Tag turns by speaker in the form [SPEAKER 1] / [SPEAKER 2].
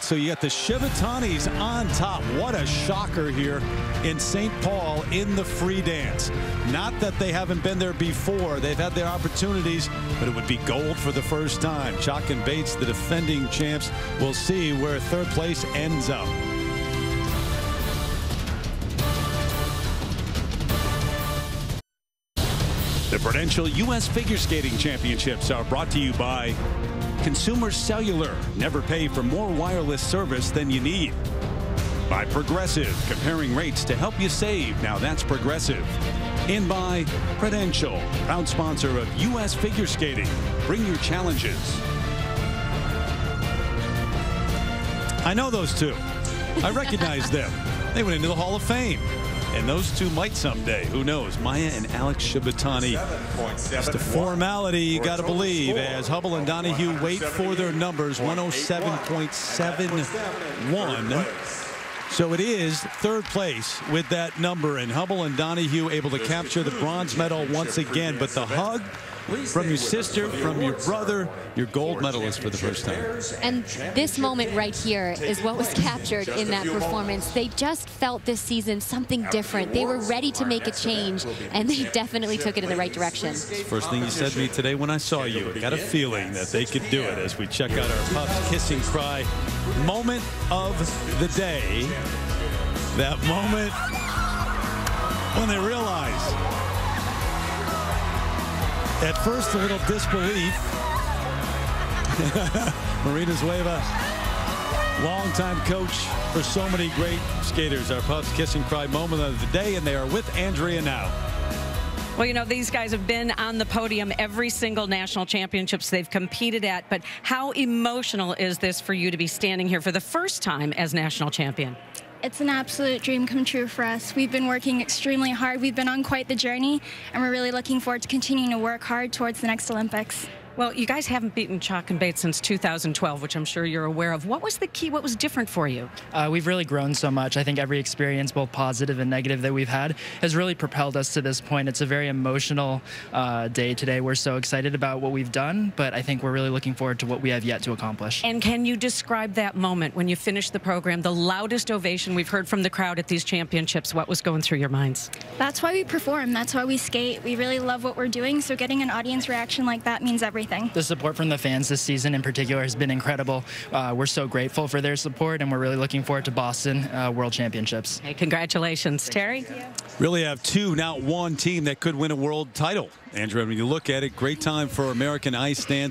[SPEAKER 1] So you got the Shibutanis on top. What a shocker here in St. Paul in the free dance. Not that they haven't been there before. They've had their opportunities, but it would be gold for the first time. Chock and Bates, the defending champs, will see where third place ends up. The Prudential U.S. Figure Skating Championships are brought to you by Consumer Cellular. Never pay for more wireless service than you need. By Progressive, comparing rates to help you save. Now that's Progressive. In by Prudential, proud sponsor of U.S. Figure Skating. Bring your challenges. I know those two. I recognize them. They went into the Hall of Fame. And those two might someday. Who knows? Maia and Alex Shibutani. Just a formality, you got to believe, as Hubbell and Donohue wait for their numbers 107.71. So it is third place with that number, and Hubbell and Donohue able to capture the bronze medal once again. But the hug from your sister, from your brother, your gold medalist for the first time.
[SPEAKER 2] And this moment right here is what was captured in that performance. They just felt this season something different. They were ready to make a change, and they definitely took it in the right direction.
[SPEAKER 1] First thing you said to me today when I saw you, I got a feeling that they could do it as we check out our Puffs Kissing Cry moment of the day. That moment when they realize at first, a little disbelief. Marina Zueva, longtime coach for so many great skaters. Our Puffs Kiss and Cry moment of the day, and they are with Andrea now.
[SPEAKER 3] Well, you know, these guys have been on the podium every single national championships they've competed at, but how emotional is this for you to be standing here for the first time as national champion?
[SPEAKER 4] It's an absolute dream come true for us. We've been working extremely hard. We've been on quite the journey, and we're really looking forward to continuing to work hard towards the next Olympics.
[SPEAKER 3] Well, you guys haven't beaten Chock and Bates since 2012, which I'm sure you're aware of. What was the key? What was different for you?
[SPEAKER 5] Uh, we've really grown so much. I think every experience, both positive and negative, that we've had has really propelled us to this point. It's a very emotional uh, day today. We're so excited about what we've done, but I think we're really looking forward to what we have yet to accomplish.
[SPEAKER 3] And can you describe that moment when you finished the program, the loudest ovation we've heard from the crowd at these championships? What was going through your minds?
[SPEAKER 4] That's why we perform. That's why we skate. We really love what we're doing, so getting an audience reaction like that means everything.
[SPEAKER 5] The support from the fans this season in particular has been incredible. Uh, we're so grateful for their support, and we're really looking forward to Boston uh, World Championships.
[SPEAKER 3] Hey, congratulations, Terry.
[SPEAKER 1] Really have two, not one team that could win a world title. Andrew, when you look at it, great time for American ice dance.